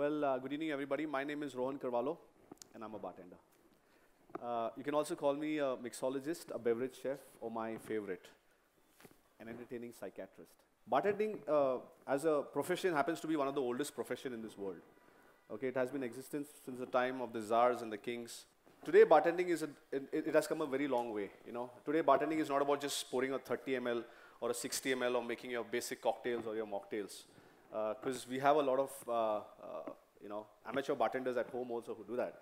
Well, uh, good evening, everybody. My name is Rohan Carvalho, and I'm a bartender. Uh, you can also call me a mixologist, a beverage chef, or my favorite, an entertaining psychiatrist. Bartending, uh, as a profession, happens to be one of the oldest profession in this world. Okay, it has been existence since the time of the czars and the kings. Today, bartending is a, it, it has come a very long way. You know, today bartending is not about just pouring a 30 ml or a 60 ml or making your basic cocktails or your mocktails, because we have a lot of uh, uh, you know amateur bartenders at home also who do that.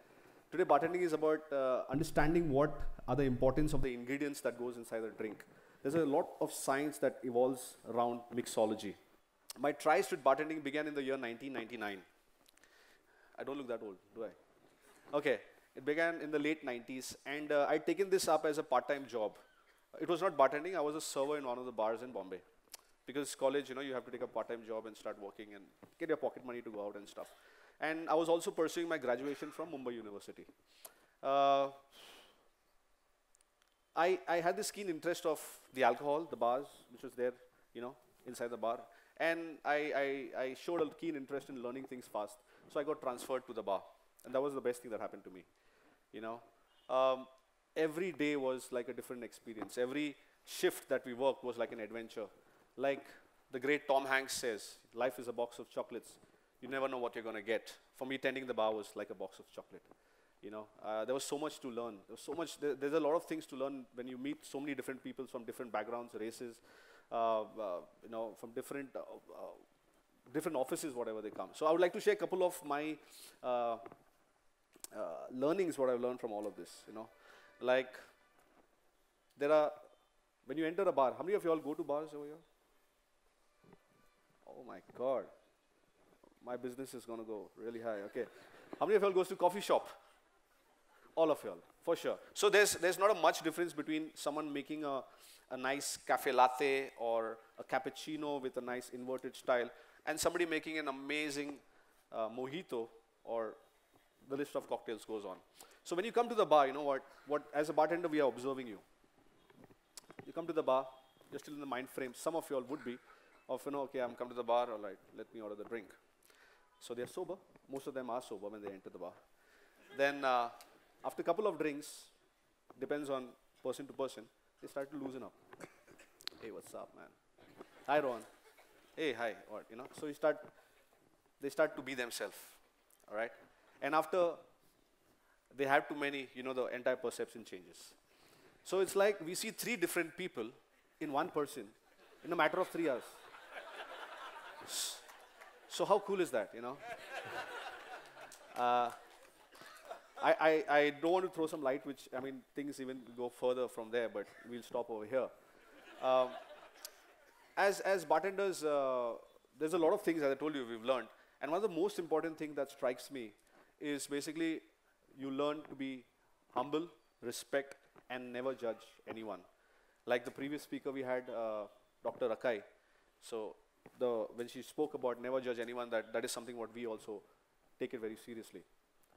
Today, bartending is about uh, understanding what are the importance of the ingredients that goes inside the drink. There's a lot of science that evolves around mixology. My tries with bartending began in the year 1999. I don't look that old, do I? Okay, it began in the late 90s, and uh, I'd taken this up as a part-time job. It was not bartending, I was a server in one of the bars in Bombay. Because college, you know, you have to take a part-time job and start working and get your pocket money to go out and stuff. And I was also pursuing my graduation from Mumbai University. Uh, I, I had this keen interest of the alcohol, the bars, which was there, you know, inside the bar. And I, I, I showed a keen interest in learning things fast. So I got transferred to the bar. And that was the best thing that happened to me, you know. Um, every day was like a different experience. Every shift that we worked was like an adventure. Like the great Tom Hanks says, life is a box of chocolates. You never know what you're going to get. For me, tending the bar was like a box of chocolate. You know, uh, there was so much to learn. There was so much. There, there's a lot of things to learn when you meet so many different people from different backgrounds, races, uh, uh, you know, from different uh, uh, different offices, whatever they come. So I would like to share a couple of my uh, learnings, what I've learned from all of this. You know, like there are when you enter a bar. How many of you all go to bars over here? Oh my God, my business is going to go really high. Okay, how many of you all goes to coffee shop? All of y'all, for sure. So there's, there's not a much difference between someone making a, a nice cafe latte or a cappuccino with a nice inverted style and somebody making an amazing uh, mojito or the list of cocktails goes on. So when you come to the bar, you know what, what, as a bartender, we are observing you. You come to the bar, you're still in the mind frame. Some of you all would be of, you know, okay, I'm come to the bar, all right, let me order the drink. So they're sober. Most of them are sober when they enter the bar. Then uh, after a couple of drinks, depends on person to person, they start to loosen up. hey, what's up, man? Hi, Ron. Hey, hi. What, you know? So you start, they start to be themselves, all right? And after they have too many, you know, the entire perception changes. So it's like we see three different people in one person in a matter of three hours. So how cool is that, you know? Uh, I, I, I don't want to throw some light, which, I mean, things even go further from there, but we'll stop over here. Um, as, as bartenders, uh, there's a lot of things, as I told you, we've learned. And one of the most important things that strikes me is basically you learn to be humble, respect, and never judge anyone. Like the previous speaker we had, uh, Dr. Akai. So the, when she spoke about never judge anyone, that, that is something what we also take it very seriously.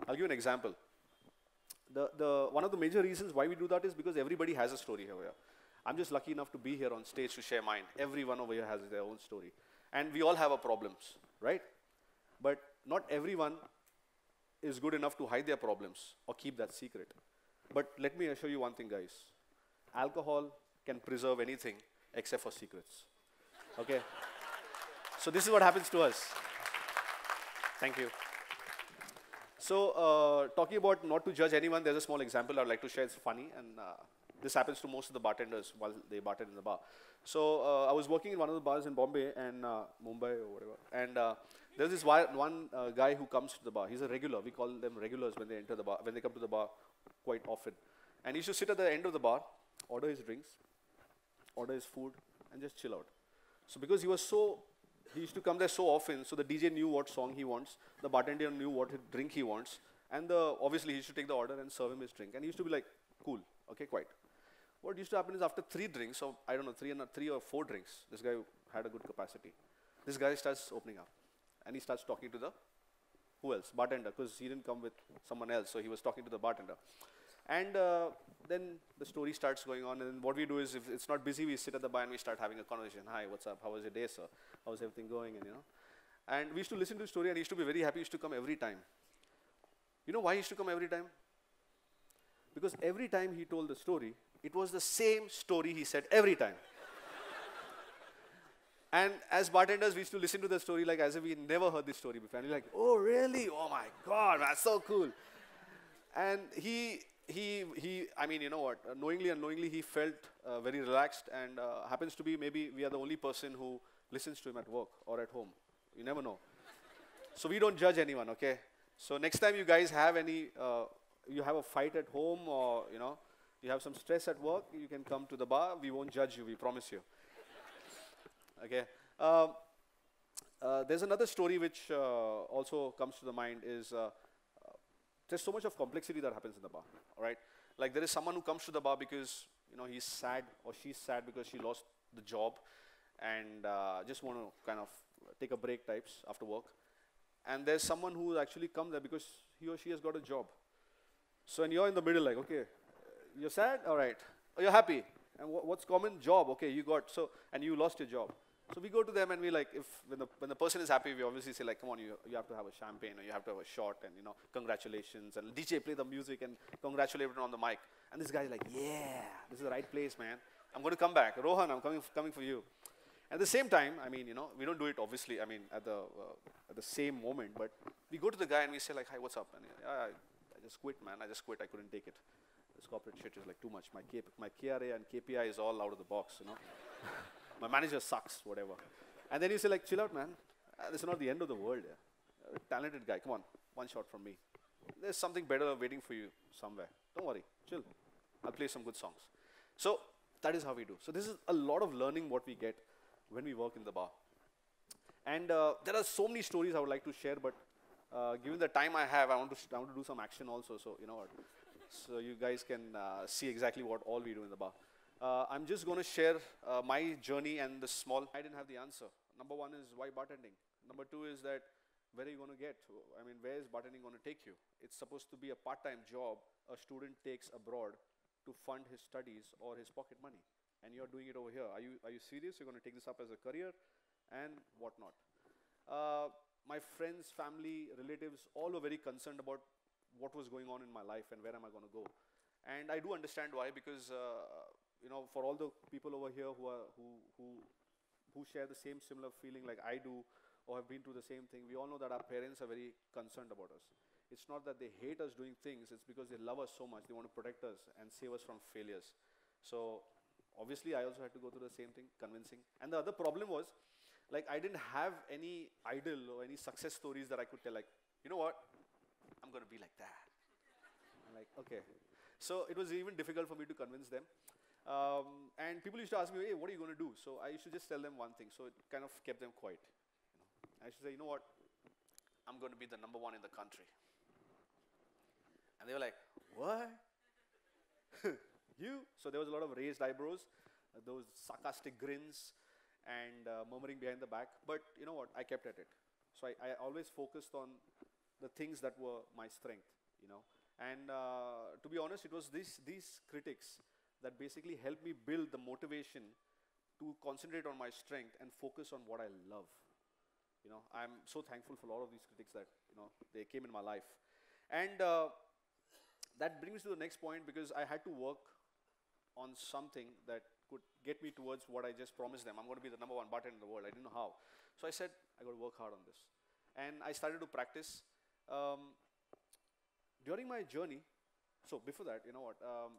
I'll give you an example. The, the, one of the major reasons why we do that is because everybody has a story here. I'm just lucky enough to be here on stage to share mine. Everyone over here has their own story. And we all have our problems, right? But not everyone is good enough to hide their problems or keep that secret. But let me assure you one thing, guys. Alcohol can preserve anything except for secrets. Okay? So this is what happens to us. Thank you. So uh, talking about not to judge anyone, there's a small example I'd like to share. It's funny, and uh, this happens to most of the bartenders while they bartend in the bar. So uh, I was working in one of the bars in Bombay and uh, Mumbai or whatever, and uh, there's this one uh, guy who comes to the bar. He's a regular. We call them regulars when they enter the bar, when they come to the bar quite often. And he used to sit at the end of the bar, order his drinks, order his food, and just chill out. So because he was so he used to come there so often, so the DJ knew what song he wants, the bartender knew what drink he wants, and the, obviously he used to take the order and serve him his drink. And he used to be like, cool, okay, quiet. What used to happen is after three drinks, or I don't know, three, and three or four drinks, this guy had a good capacity. This guy starts opening up, and he starts talking to the, who else? Bartender, because he didn't come with someone else, so he was talking to the bartender. And uh, then the story starts going on, and what we do is, if it's not busy, we sit at the bar and we start having a conversation. Hi, what's up? How was your day, sir? How's everything going? And you know, And we used to listen to the story, and he used to be very happy. He used to come every time. You know why he used to come every time? Because every time he told the story, it was the same story he said every time. and as bartenders, we used to listen to the story like as if we never heard this story before. And we're like, oh, really? Oh my God, that's so cool. And he, he, he, I mean, you know what, uh, knowingly and unknowingly, he felt uh, very relaxed and uh, happens to be maybe we are the only person who listens to him at work or at home. You never know. so we don't judge anyone, okay? So next time you guys have any, uh, you have a fight at home or, you know, you have some stress at work, you can come to the bar. We won't judge you, we promise you. okay. Um, uh, there's another story which uh, also comes to the mind is there's so much of complexity that happens in the bar, all right? Like there is someone who comes to the bar because, you know, he's sad or she's sad because she lost the job and uh, just want to kind of take a break types after work. And there's someone who actually come there because he or she has got a job. So and you're in the middle like, okay, you're sad? All right. Oh, you're happy. And wh what's common? Job. Okay, you got, so, and you lost your job. So we go to them and we like, if when the, when the person is happy, we obviously say like, come on, you, you have to have a champagne or you have to have a shot and you know, congratulations. And DJ play the music and congratulate everyone on the mic. And this guy's like, yeah, this is the right place, man. I'm going to come back. Rohan, I'm coming, coming for you. At the same time, I mean, you know, we don't do it obviously, I mean, at the, uh, at the same moment, but we go to the guy and we say like, hi, what's up? And I, I just quit, man. I just quit. I couldn't take it. This corporate shit is like too much. My, K, my KRA and KPI is all out of the box, you know. my manager sucks, whatever. And then you say like, chill out, man. Uh, this is not the end of the world. Yeah. Uh, talented guy, come on, one shot from me. There's something better waiting for you somewhere. Don't worry, chill. I'll play some good songs. So that is how we do. So this is a lot of learning what we get when we work in the bar. And uh, there are so many stories I would like to share, but uh, given the time I have, I want, to I want to do some action also. So you know what? So you guys can uh, see exactly what all we do in the bar. Uh, I'm just going to share uh, my journey and the small. I didn't have the answer. Number one is why bartending. Number two is that where are you going to get? I mean, where is bartending going to take you? It's supposed to be a part-time job a student takes abroad to fund his studies or his pocket money. And you're doing it over here. Are you, are you serious? You're going to take this up as a career and whatnot. Uh, my friends, family, relatives, all were very concerned about what was going on in my life and where am I going to go. And I do understand why, because uh, you know, for all the people over here who are who who who share the same similar feeling like I do or have been through the same thing, we all know that our parents are very concerned about us. It's not that they hate us doing things, it's because they love us so much, they want to protect us and save us from failures. So obviously I also had to go through the same thing, convincing. And the other problem was, like I didn't have any idol or any success stories that I could tell, like, you know what, I'm going to be like that. I'm like, okay. So it was even difficult for me to convince them. Um, and people used to ask me, hey, what are you going to do? So I used to just tell them one thing. So it kind of kept them quiet. You know? I used to say, you know what? I'm going to be the number one in the country. And they were like, what? you? So there was a lot of raised eyebrows, uh, those sarcastic grins, and uh, murmuring behind the back. But you know what? I kept at it. So I, I always focused on the things that were my strength, you know. And uh, to be honest, it was these, these critics that basically helped me build the motivation to concentrate on my strength and focus on what I love. You know, I'm so thankful for a lot of these critics that, you know, they came in my life. And uh, that brings me to the next point because I had to work on something that could get me towards what I just promised them. I'm going to be the number one bartender in the world. I didn't know how. So I said, I got to work hard on this. And I started to practice. Um, during my journey, so before that, you know what, um,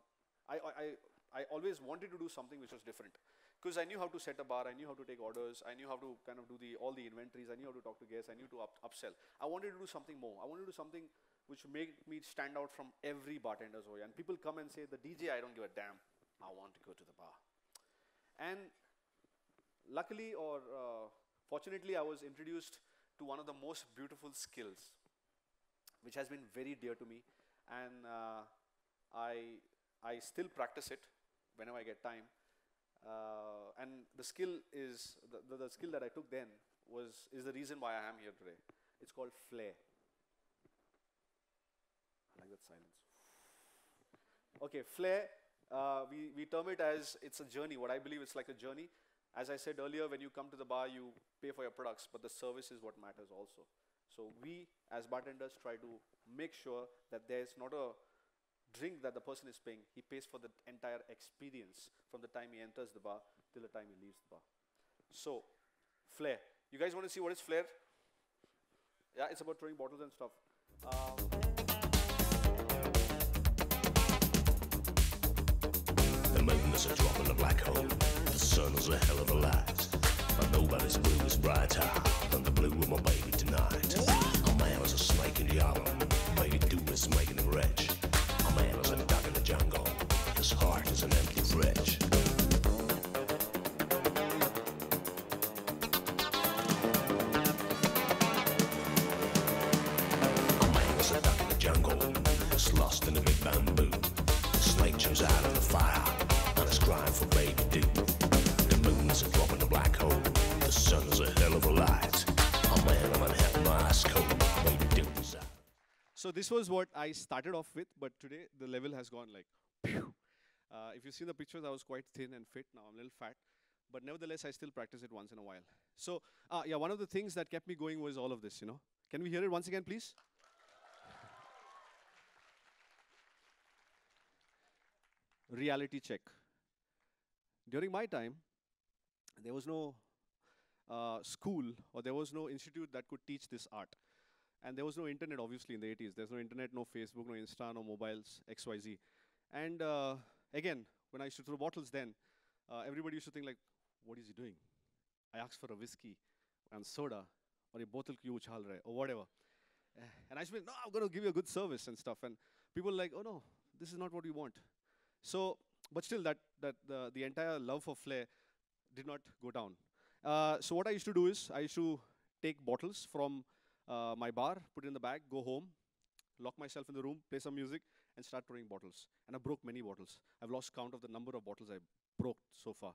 I, I, I always wanted to do something which was different because I knew how to set a bar, I knew how to take orders, I knew how to kind of do the all the inventories, I knew how to talk to guests, I knew to up, upsell. I wanted to do something more. I wanted to do something which made me stand out from every bartender's way. And people come and say, the DJ, I don't give a damn. I want to go to the bar. And luckily or uh, fortunately, I was introduced to one of the most beautiful skills, which has been very dear to me. And uh, I, I still practice it whenever I get time. Uh, and the skill is, the, the, the, skill that I took then was, is the reason why I am here today. It's called flair. I like that silence. Okay, flair, uh, we, we term it as it's a journey. What I believe it's like a journey. as I said earlier, when you come to the bar, you pay for your products, but the service is what matters also. So we, as bartenders, try to make sure that there's not a drink that the person is paying. He pays for the entire experience from the time he enters the bar till the time he leaves the bar. So, flair. You guys want to see what is flair? Yeah, it's about throwing bottles and stuff. Um, The moon is a drop in the black hole. The sun is a hell of a light. But nobody's blue is brighter than the blue of my baby tonight. A man is a snake in the island. Baby do is making this was what I started off with, but today the level has gone like. Uh, if you see the pictures, I was quite thin and fit. Now I'm a little fat, but nevertheless, I still practice it once in a while. So uh, yeah, one of the things that kept me going was all of this. You know, can we hear it once again, please? Reality check. During my time, there was no uh, school or there was no institute that could teach this art. And there was no internet, obviously, in the 80s. There's no internet, no Facebook, no Insta, no mobiles, XYZ. And uh, again, when I used to throw bottles then, uh, everybody used to think like, what is he doing? I asked for a whiskey and soda or a bottle uchhal rahe or whatever. Eh, And I said, no, I'm going to give you a good service and stuff. And people were like, oh no, this is not what we want. So, but still, that, that the, the entire love for flair did not go down. Uh, so what I used to do is I used to take bottles from uh, my bar, put it in the bag, go home, lock myself in the room, play some music, and start throwing bottles. And I broke many bottles. I've lost count of the number of bottles I broke so far.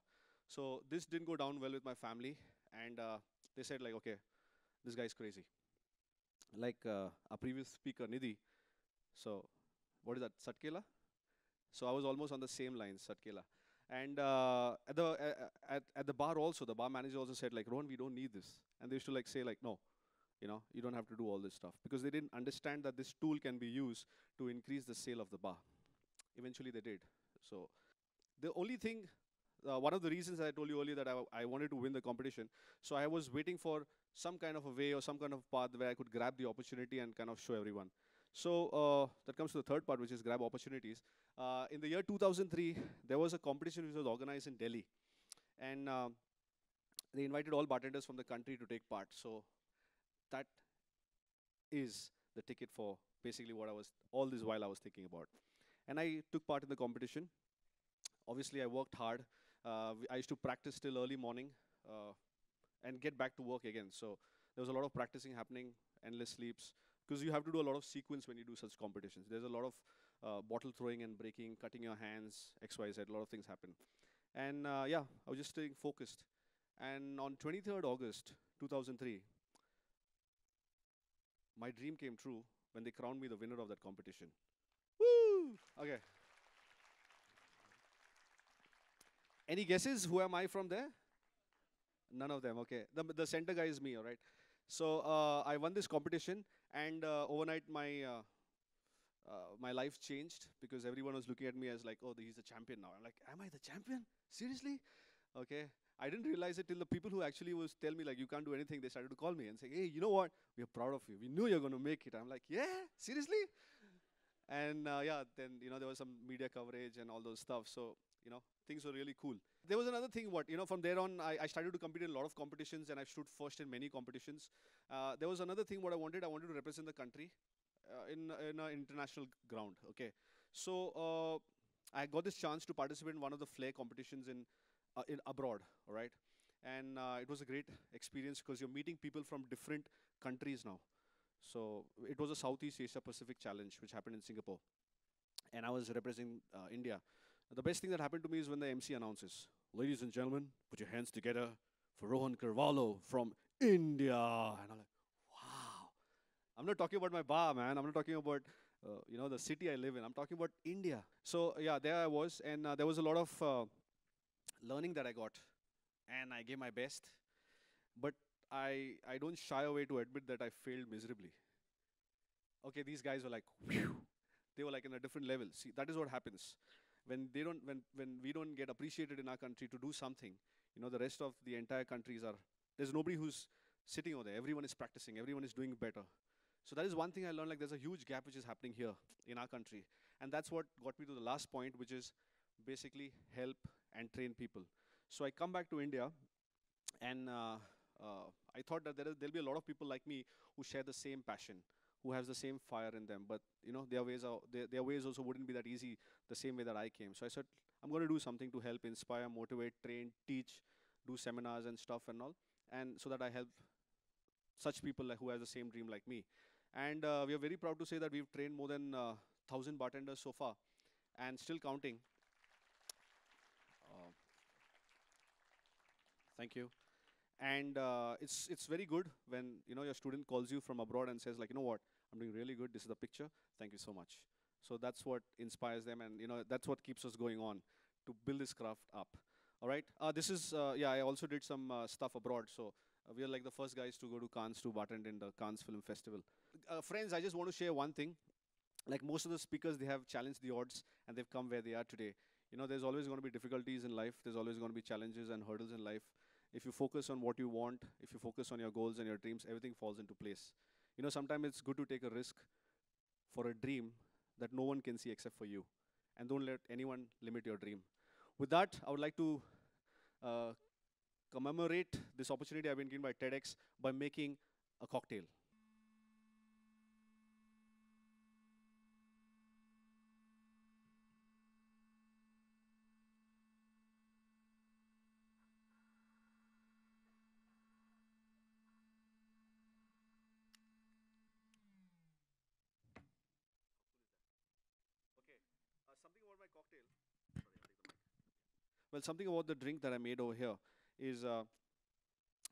So this didn't go down well with my family, and uh, they said like, okay, this guy's crazy. Like uh, our previous speaker Nidhi. So what is that? Satkela. So I was almost on the same lines, Satkela. And uh, at the uh, at, at the bar also, the bar manager also said like, Rohan, we don't need this. And they used to like say like, no, you know, you don't have to do all this stuff because they didn't understand that this tool can be used to increase the sale of the bar. Eventually, they did. So the only thing, uh, one of the reasons I told you earlier that I, I wanted to win the competition. So I was waiting for some kind of a way or some kind of path where I could grab the opportunity and kind of show everyone. So uh, that comes to the third part, which is grab opportunities. Uh, in the year 2003, there was a competition which was organized in Delhi, and uh, they invited all bartenders from the country to take part. So that is the ticket for basically what I was all this while I was thinking about. And I took part in the competition. Obviously, I worked hard. Uh, I used to practice till early morning uh, and get back to work again. So there was a lot of practicing happening, endless sleeps, because you have to do a lot of sequence when you do such competitions. There's a lot of uh, bottle throwing and breaking, cutting your hands, X, Y, Z. A lot of things happen. And uh, yeah, I was just staying focused. And on 23rd August 2003, my dream came true when they crowned me the winner of that competition. Woo! Okay. Any guesses? Who am I from there? None of them. Okay. The, the center guy is me. All right. So uh, I won this competition, and uh, overnight my uh, uh, my life changed because everyone was looking at me as like, oh, he's the champion now. I'm like, am I the champion? Seriously? Okay. I didn't realize it till the people who actually was tell me like you can't do anything. They started to call me and say, hey, you know what? We're proud of you. We knew you're going to make it. I'm like, yeah, seriously. And uh, yeah, then you know there was some media coverage and all those stuff. So you know things were really cool. There was another thing. What you know from there on, I, I started to compete in a lot of competitions and I stood first in many competitions. Uh, there was another thing. What I wanted, I wanted to represent the country uh, in in an international ground. Okay, so uh, I got this chance to participate in one of the flair competitions in uh, in abroad. All right, and uh, it was a great experience because you're meeting people from different countries now. So it was a Southeast Asia Pacific Challenge which happened in Singapore, and I was representing uh, India. The best thing that happened to me is when the MC announces, "Ladies and gentlemen, put your hands together for Rohan Carvalho from India," and I'm like, "Wow." I'm not talking about my bar, man. I'm not talking about uh, you know the city I live in. I'm talking about India. So yeah, there I was, and uh, there was a lot of uh, learning that I got and I gave my best, but I, I don't shy away to admit that I failed miserably. Okay, these guys were like, Whew. they were like in a different level. See, that is what happens. When, they don't, when, when we don't get appreciated in our country to do something, you know, the rest of the entire countries are, there's nobody who's sitting over there. Everyone is practicing, everyone is doing better. So that is one thing I learned, like there's a huge gap which is happening here in our country. And that's what got me to the last point, which is basically help and train people. So I come back to India, and uh, uh, I thought that there will be a lot of people like me who share the same passion, who has the same fire in them. But you know, their ways are their, their ways also wouldn't be that easy the same way that I came. So I said, I'm going to do something to help, inspire, motivate, train, teach, do seminars and stuff and all, and so that I help such people like who has the same dream like me. And uh, we are very proud to say that we've trained more than uh, 1,000 bartenders so far, and still counting. Thank you. And uh, it's it's very good when you know your student calls you from abroad and says like, you know what, I'm doing really good. This is the picture. Thank you so much. So that's what inspires them, and you know that's what keeps us going on to build this craft up. All right. Uh, this is uh, yeah. I also did some uh, stuff abroad, so uh, we are like the first guys to go to Cannes to bartend in the Cannes Film Festival. Uh, friends, I just want to share one thing. Like most of the speakers, they have challenged the odds and they've come where they are today. You know, there's always going to be difficulties in life. There's always going to be challenges and hurdles in life if you focus on what you want, if you focus on your goals and your dreams, everything falls into place. You know, sometimes it's good to take a risk for a dream that no one can see except for you. And don't let anyone limit your dream. With that, I would like to uh, commemorate this opportunity I've been given by TEDx by making a cocktail. something about my cocktail. Sorry, I'll take the mic. Well, something about the drink that I made over here is, uh,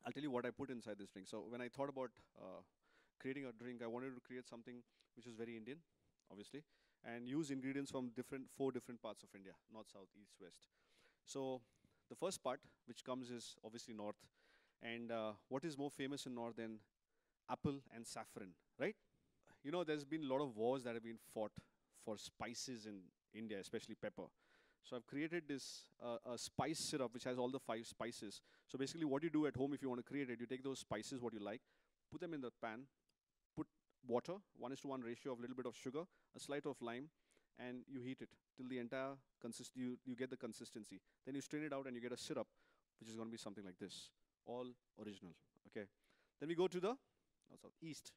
I'll tell you what I put inside this drink. So when I thought about uh, creating a drink, I wanted to create something which is very Indian, obviously, and use ingredients from different four different parts of India: north, south, east, west. So the first part, which comes, is obviously north. And uh, what is more famous in north than apple and saffron, right? You know, there's been a lot of wars that have been fought for spices in India, especially pepper. So I've created this uh, a spice syrup which has all the five spices. So basically what you do at home if you want to create it, you take those spices, what you like, put them in the pan, put water, one is to one ratio of a little bit of sugar, a slight of lime, and you heat it till the entire consist you, you get the consistency. Then you strain it out and you get a syrup, which is going to be something like this, all original. Okay. Then we go to the oh, east.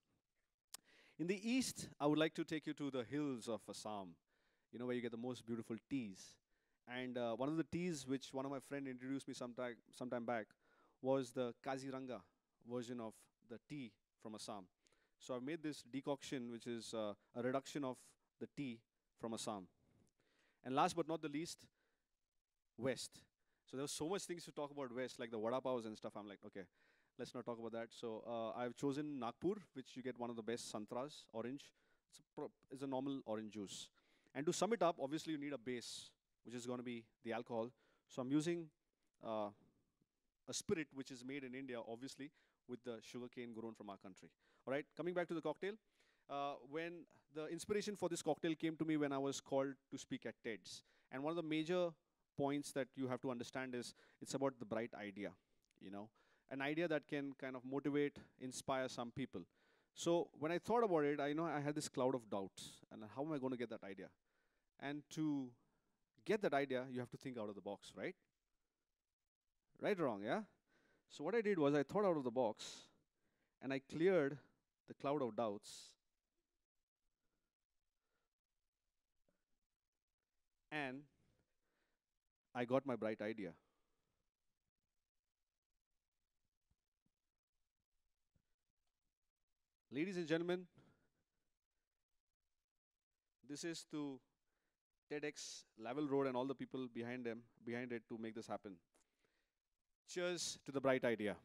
In the east, I would like to take you to the hills of Assam you know, where you get the most beautiful teas. And uh, one of the teas which one of my friend introduced me sometime, sometime back was the Kaziranga version of the tea from Assam. So I've made this decoction, which is uh, a reduction of the tea from Assam. And last but not the least, West. So there so much things to talk about West, like the vada pavs and stuff. I'm like, okay, let's not talk about that. So uh, I've chosen Nagpur, which you get one of the best santras, orange. It's a, it's a normal orange juice. And to sum it up, obviously you need a base, which is going to be the alcohol. So I'm using uh, a spirit which is made in India, obviously, with the sugarcane grown from our country. All right, coming back to the cocktail. Uh, when the inspiration for this cocktail came to me when I was called to speak at TEDx. And one of the major points that you have to understand is it's about the bright idea, you know, an idea that can kind of motivate, inspire some people. So when I thought about it, I know I had this cloud of doubts. And how am I going to get that idea? And to get that idea, you have to think out of the box, right? Right or wrong, yeah? So what I did was I thought out of the box and I cleared the cloud of doubts. And I got my bright idea. Ladies and gentlemen, this is to TEDx, Lavelle Road, and all the people behind them, behind it to make this happen. Cheers to the bright idea.